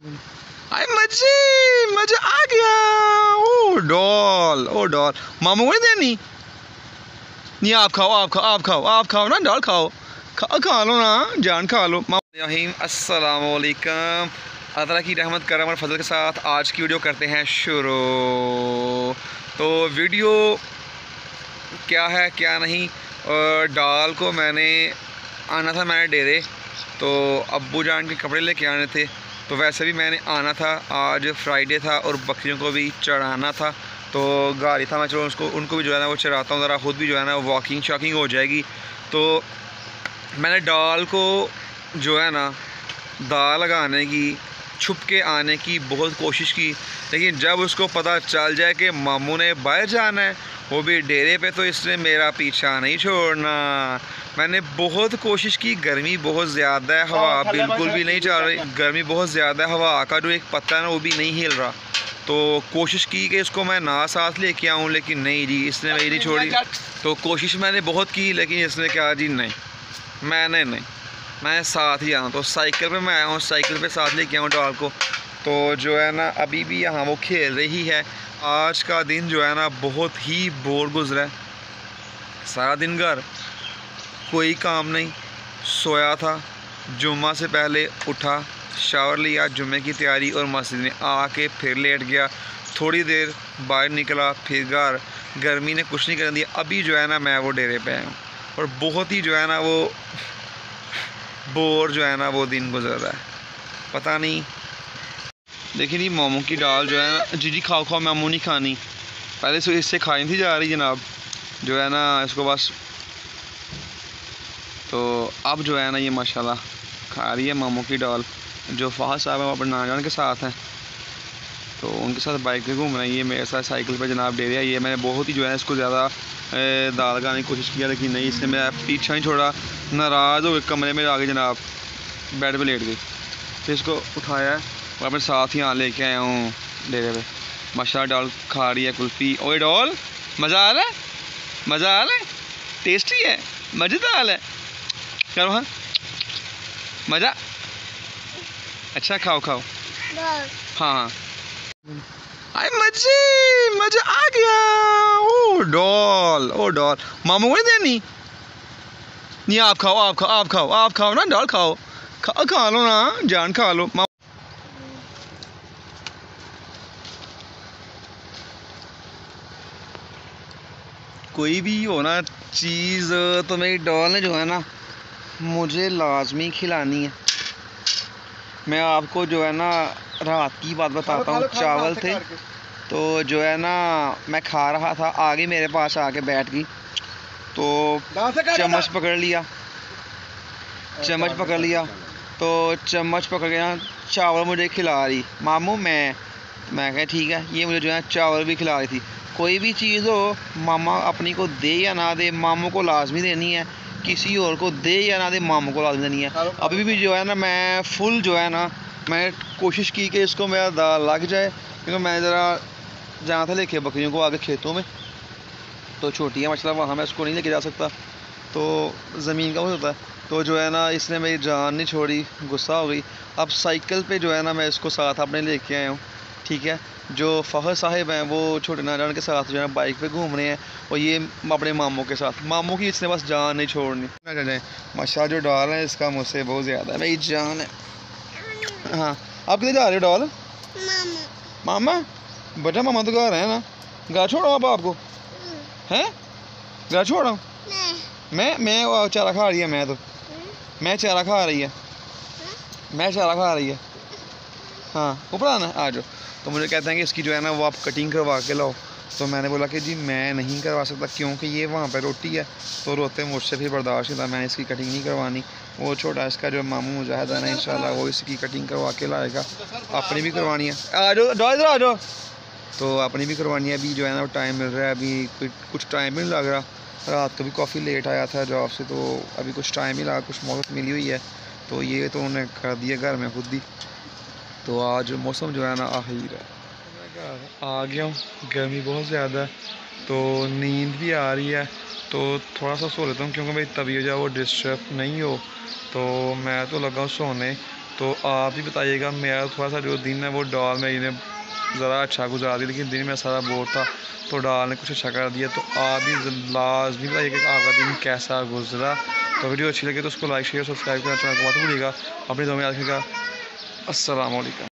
आए मज़े मज़ा आ गया। Oh doll oh doll. मामू को नहीं। देनी नहीं, आप खाओ आप खाओ आप खाओ आप खाओ ना, डॉल खाओ। खा खा लो ना, जान खा लो। रहीम अस्सलाम अल्लाह की रहमत, करम और फजल के साथ आज की वीडियो करते हैं शुरू। तो वीडियो क्या है, क्या नहीं और डाल को मैंने आना था, मैंने डेरे। तो अब्बू जान के कपड़े लेके आने थे। तो वैसे भी मैंने आना था, आज फ्राइडे था और बकरियों को भी चढ़ाना था। तो गाड़ी था मैं, चलो उसको, उनको भी जो है ना वो चढ़ाता हूँ, ज़रा ख़ुद भी जो है ना वॉकिंग शॉकिंग हो जाएगी। तो मैंने डाल को जो है ना, दाल लगाने की छुप के आने की बहुत कोशिश की। लेकिन जब उसको पता चल जाए कि मामू ने बाहर जाना है वो भी डेरे पे तो इसने मेरा पीछा नहीं छोड़ना। मैंने बहुत कोशिश की गर्मी बहुत ज़्यादा है हवा बिल्कुल भी नहीं चल रही गर्मी बहुत ज़्यादा है हवा का जो एक पत्ता है ना वो भी नहीं हिल रहा। तो कोशिश की कि इसको मैं ना साथ लेके आऊँ लेकिन नहीं जी इसने मेरी नहीं छोड़ी। तो कोशिश मैंने बहुत की लेकिन इसने कहा जी नहीं। मैंने नहीं। मैं साथ ही आऊँ तो साइकिल पे मैं आया हूँ साइकिल पे साथ लेके आऊँ डॉल को। तो जो है ना, अभी भी यहाँ वो खेल रही है। आज का दिन जो है ना, बहुत ही बोर गुजरा है। सारा दिन घर, कोई काम नहीं। सोया था, जुम्मा से पहले उठा, शावर लिया, जुम्मे की तैयारी और मस्जिद में आके फिर लेट गया। थोड़ी देर बाहर निकला, फिर घर। गर्मी ने कुछ नहीं कर दिया। अभी जो है ना, मैं वो डेरे पे आया हूँ। और बहुत ही जो है ना, वो बोर जो है ना, वो दिन गुजर रहा है। पता नहीं देखिए नहीं मोमो की दाल जो है ना, जी जी, खाओ खाओ मोमो नहीं खानी। पहले से इससे खाई थी जा रही जनाब। जो है ना, इसको बस तो अब जो है ना ये माशाल्लाह, खा रही है मामू की डॉल जो फाह साहब है अपने नाना के साथ हैं। तो उनके साथ बाइक पे घूम रहे हैं। ये मेरे साथ साइकिल पे जनाब दे दिया ये मैंने बहुत ही जो है इसको ज़्यादा दाल लगाने की कोशिश किया लेकिन नहीं, इसने मेरा पीछा ही छोड़ा। नाराज़ हो गए कमरे में आगे जनाब। बेड पर लेट गई। फिर इसको उठाया। और अपने साथ ही यहाँ लेके आया हूँ। डेरे पे माशा डॉल खा रही है कुल्फ़ी। ओए डॉल मज़ा आ रहा है? मज़ा आ रहा है? टेस्टी है? मज़ेदार है? करो हाँ मज़ा? अच्छा खाओ खाओ। हाँ हाँ। आए मज़े मज़ा आ गया। Oh doll oh doll. मामू को नहीं देनी नहीं आप खाओ आप खाओ आप खाओ आप खाओ ना डॉल खाओ। खा खा लो ना जान खा लो। कोई भी हो ना चीज़ तो मेरी डॉल ने जो है ना मुझे लाजमी खिलानी है। मैं आपको जो है ना रात की बात बताता हूँ चावल थे। तो जो है ना मैं खा रहा था आगे मेरे पास आके बैठ गई। तो चम्मच पकड़ लिया। चम्मच पकड़ लिया। तो चम्मच पकड़ के ना चावल मुझे खिला रही। मामू मैं मैं कह ठीक है ये मुझे जो है चावल भी खिला रही थी। कोई भी चीज़ हो मामा अपनी को दे या ना दे मामू को लाजमी देनी है। किसी और को दे या ना दे मामू को लाजमी देनी है। अभी भी जो है ना मैं फुल जो है ना मैं कोशिश की कि इसको मेरा दाल लग जाए क्योंकि मैं ज़रा जहाँ था लेके बकरियों को आगे खेतों में। तो छोटी है मछला वहाँ मैं इसको नहीं लेके जा सकता। तो ज़मीन का होता है तो जो है ना इसने मेरी जान नहीं छोड़ी गुस्सा हो गई। अब साइकिल पे जो है ना मैं इसको साथ अपने लेके आया हूँ। ठीक है? जो फ़हर साहिब हैं वो छोटे नाना के साथ जो है बाइक पे घूम रहे हैं और ये अपने मामों के साथ। मामों की इसने बस जान नहीं छोड़नी। ना माशा जो डॉल है इसका मुझसे बहुत ज़्यादा है। मेरी जान है। हाँ आप किधर जा रहे हो डॉल? मामा। बेटा मामा तो घर है ना? घर छोड़ो आप आपको। हैं? घर छोड़ो। मैं। मैं चारा खा रही है मैं तो। मैं चारा खा रही है? मैं चारा खा रही है। हाँ। ऊपर आना आ जाओ। तो मुझे कहते हैं कि इसकी जो है ना, वो आप कटिंग करवा के लाओ। तो मैंने बोला कि जी, मैं नहीं करवा सकता क्योंकि ये वहाँ पर रोटी है। तो रोते मुझसे फिर बर्दाश्त नहीं था। मैंने इसकी कटिंग नहीं करवानी। वो छोटा इसका जो मामू मुजाहिद है ना इन वो इसकी कटिंग करवा के लाएगा। अपनी भी करवानी है। आ जाओ जाओ, इधर आ जाओ। तो अपनी भी करवानी है। अभी जो है ना टाइम मिल रहा है। अभी कुछ टाइम भी नहीं लग रहा। रात को भी काफ़ी लेट आया था जॉब से। तो अभी कुछ टाइम ही लगा, कुछ मौत मिली हुई है। तो ये तो उन्होंने कर दिया घर में खुद ही। तो आज मौसम जो है ना आहिर है। आ गया हूँ, गर्मी बहुत ज़्यादा है तो नींद भी आ रही है तो थोड़ा सा सो लेता हूँ क्योंकि भाई तबीयत जो है वो डिस्टर्ब नहीं हो। तो मैं तो लगा हूँ सोने तो आप ही बताइएगा, मेरा थोड़ा सा जो दिन है वो डॉल में इन्हें ज़रा अच्छा गुजार दिया, लेकिन दिन में सारा बोर था तो डाल ने कुछ अच्छा कर दिया तो आप भी लाजमी बताइएगा आपका दिन कैसा गुजरा। तो वीडियो अच्छी लगे तो उसको लाइक शेयर सब्सक्राइब करना चैनल को मत भूलिएगा, अपनी दो में रखिएगा আসসালামু আলাইকুম।